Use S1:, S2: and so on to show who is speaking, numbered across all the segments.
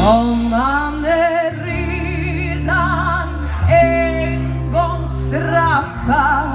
S1: Om man är redan en gång straffad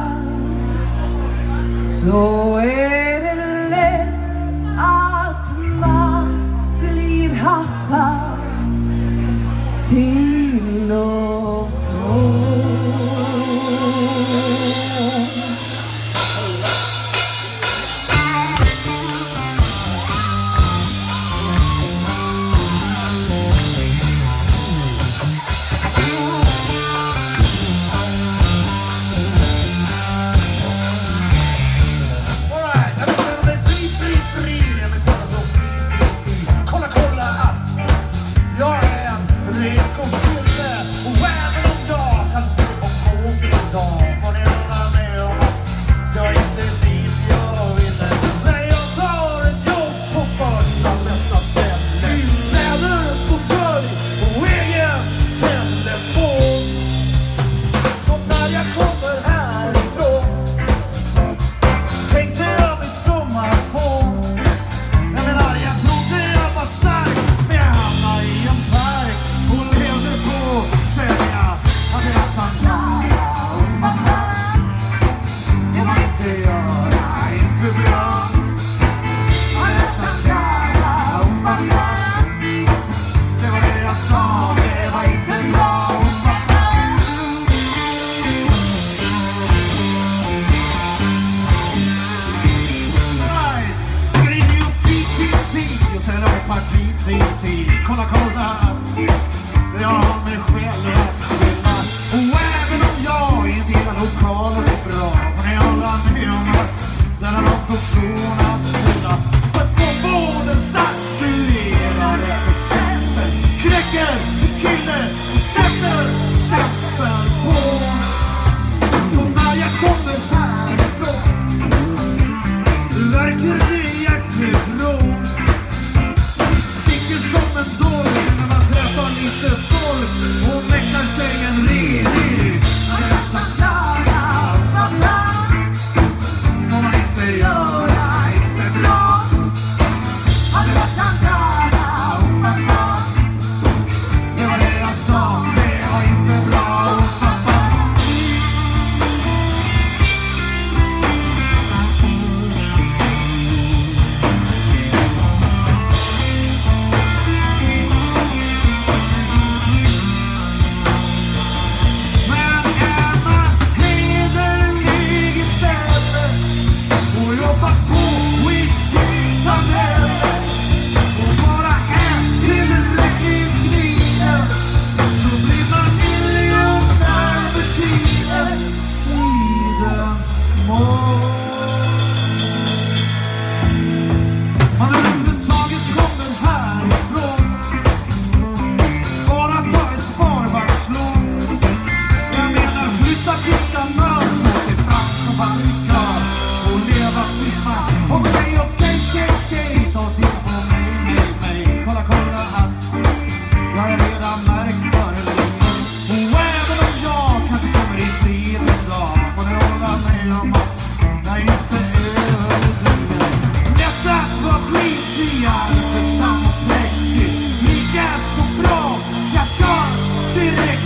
S2: more. glömma när inte överdriven Nästas var flitig, arbetsam och präktig Lika så bra, jag kör direkt.